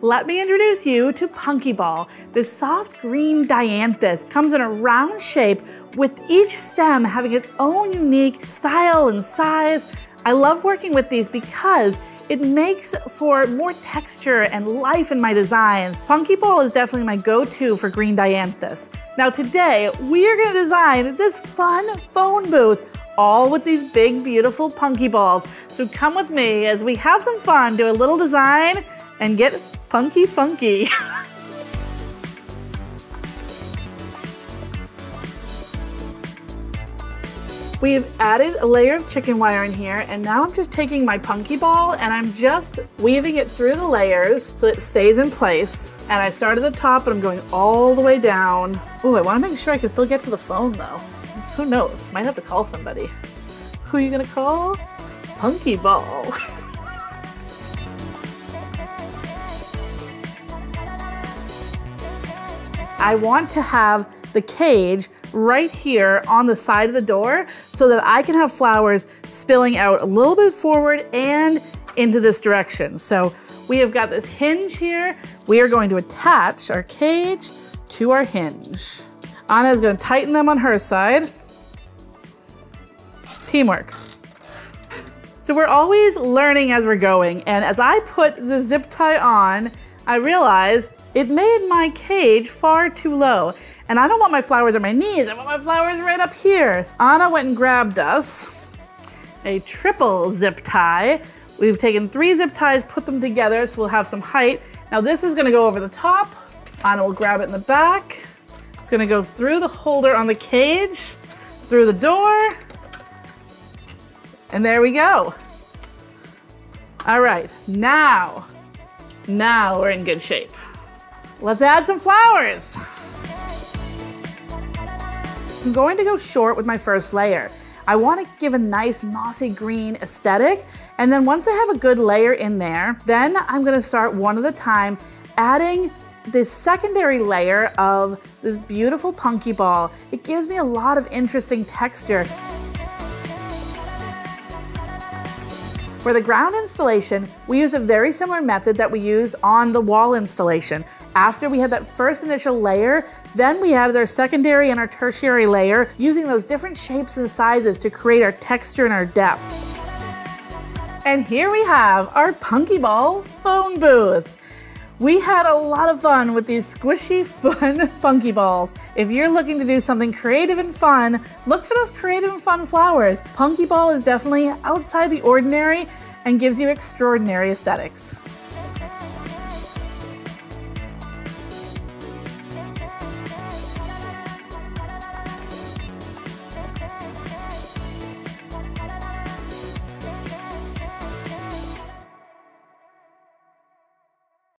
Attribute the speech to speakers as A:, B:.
A: Let me introduce you to Punky Ball. This soft green dianthus comes in a round shape with each stem having its own unique style and size. I love working with these because it makes for more texture and life in my designs. Punky Ball is definitely my go-to for green dianthus. Now today, we are gonna design this fun phone booth all with these big, beautiful punky balls. So come with me as we have some fun, do a little design, and get punky funky. We've added a layer of chicken wire in here and now I'm just taking my punky ball and I'm just weaving it through the layers so it stays in place. And I start at the top and I'm going all the way down. Oh, I wanna make sure I can still get to the phone though. Who knows, might have to call somebody. Who are you gonna call? Punky ball. I want to have the cage right here on the side of the door so that I can have flowers spilling out a little bit forward and into this direction. So we have got this hinge here. We are going to attach our cage to our hinge. Anna is gonna tighten them on her side. Teamwork. So we're always learning as we're going. And as I put the zip tie on, I realized it made my cage far too low. And I don't want my flowers on my knees, I want my flowers right up here. Anna went and grabbed us a triple zip tie. We've taken three zip ties, put them together so we'll have some height. Now this is gonna go over the top. Anna will grab it in the back. It's gonna go through the holder on the cage, through the door, and there we go. All right, now, now we're in good shape. Let's add some flowers. I'm going to go short with my first layer. I want to give a nice mossy green aesthetic. And then once I have a good layer in there, then I'm going to start one at a time adding this secondary layer of this beautiful punky ball. It gives me a lot of interesting texture. For the ground installation, we use a very similar method that we used on the wall installation. After we had that first initial layer, then we added our secondary and our tertiary layer using those different shapes and sizes to create our texture and our depth. And here we have our Punky Ball phone booth. We had a lot of fun with these squishy, fun funky Balls. If you're looking to do something creative and fun, look for those creative and fun flowers. Punky Ball is definitely outside the ordinary and gives you extraordinary aesthetics.